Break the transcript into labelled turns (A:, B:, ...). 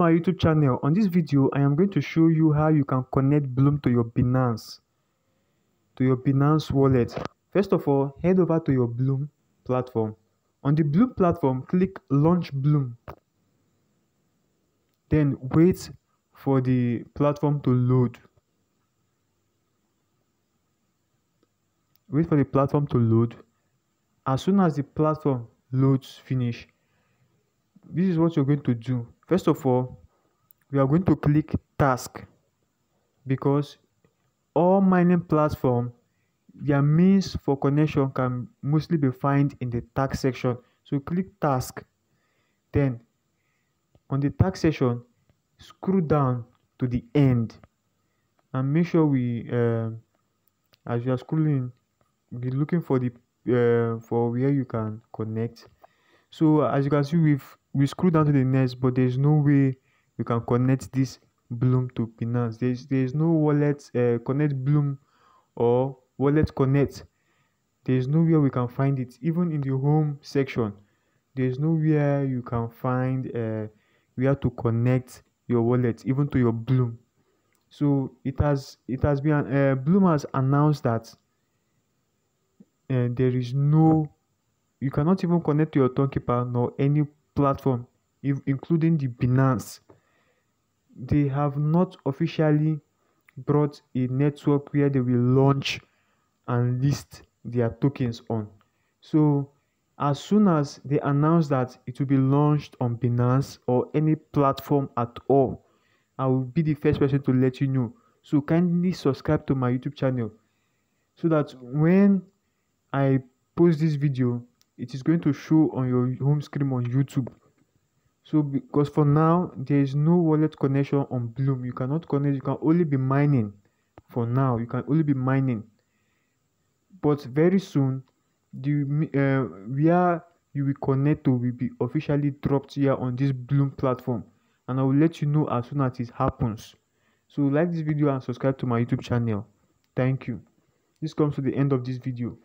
A: my youtube channel. On this video i am going to show you how you can connect Blum to your binance to your binance wallet. First of all head over to your Blum platform. On the Blum platform click launch Blum. Then wait for the platform to load. Wait for the platform to load. As soon as the platform loads finish this is what you're going to do. First of all we are going to click task because all mining platform their means for connection can mostly be found in the task section. So click task. Then on the task section scroll down to the end and make sure we uh, as you are scrolling be looking for the uh, for where you can connect. So as you can see we've we scroll down to the next but there's no way we can connect this Blum to binance. There's there's no wallet uh, connect Blum or wallet connect. There's nowhere we can find it. Even in the home section there's nowhere you can find uh, where to connect your wallet even to your Blum. So it has it has been uh, Blum has announced that uh, there is no you cannot even connect to your Tonkeeper nor any platform including the binance they have not officially brought a network where they will launch and list their tokens on. So as soon as they announce that it will be launched on binance or any platform at all i will be the first person to let you know. So kindly subscribe to my youtube channel so that when i post this video it is going to show on your home screen on youtube. So because for now there is no wallet connection on Blum. You cannot connect you can only be mining. For now you can only be mining. But very soon the uh, where you will connect to will be officially dropped here on this Blum platform. And i will let you know as soon as it happens. So like this video and subscribe to my youtube channel. Thank you. This comes to the end of this video